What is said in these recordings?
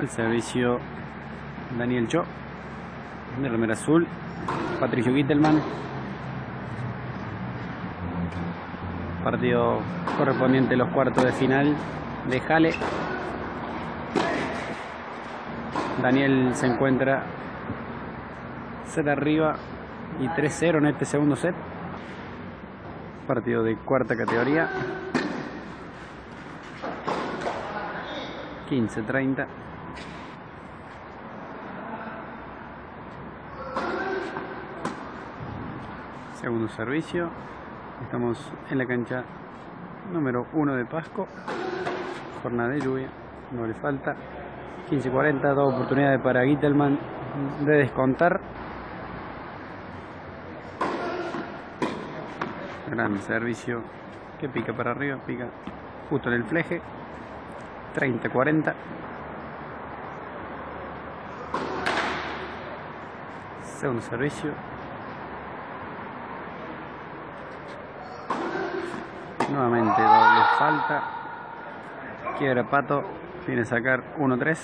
El servicio Daniel Cho. De remera azul. Patricio Gittelman. Partido correspondiente a los cuartos de final de Jale. Daniel se encuentra set arriba y 3-0 en este segundo set. Partido de cuarta categoría. 15-30. Segundo servicio. Estamos en la cancha número 1 de Pasco. Jornada de lluvia. No le falta. 15-40. Dos oportunidades para Gittelman de descontar. Gran servicio que pica para arriba, pica justo en el fleje. 30-40. Segundo servicio. Nuevamente doble falta. Quiebra Pato. Viene a sacar 1-3.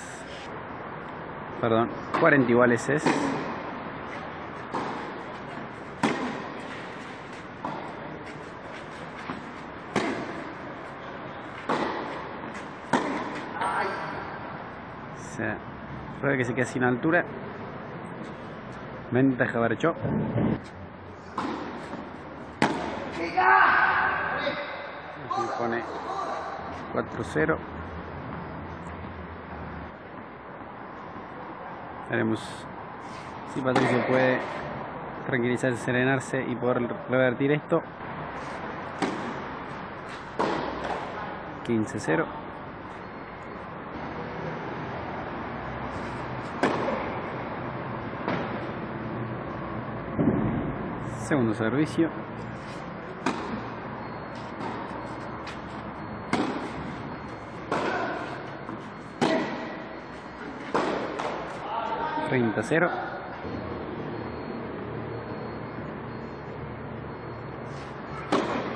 Perdón, 40 iguales es. O sea, que se queda sin altura. Ventaja Barchó. Pone 4-0. Veremos si Patricio puede tranquilizarse, serenarse y poder revertir esto. 15-0. Segundo servicio. Treinta cero.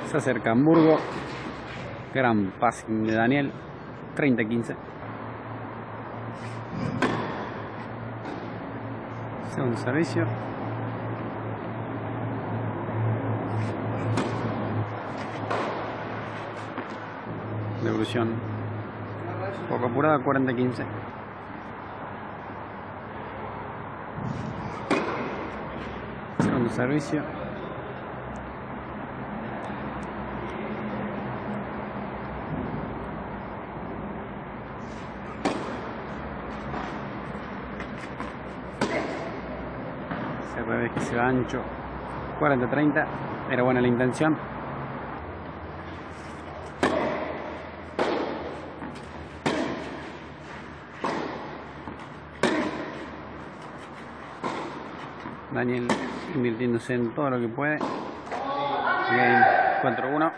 Se acerca Hamburgo. Gran passing de Daniel. 30-15. Segundo servicio. Devolución. Poco apurada, 40-15. Segundo servicio. Se revés que se va ancho. 40-30. Era buena la intención. Daniel invirtiéndose en todo lo que puede. Game 4-1.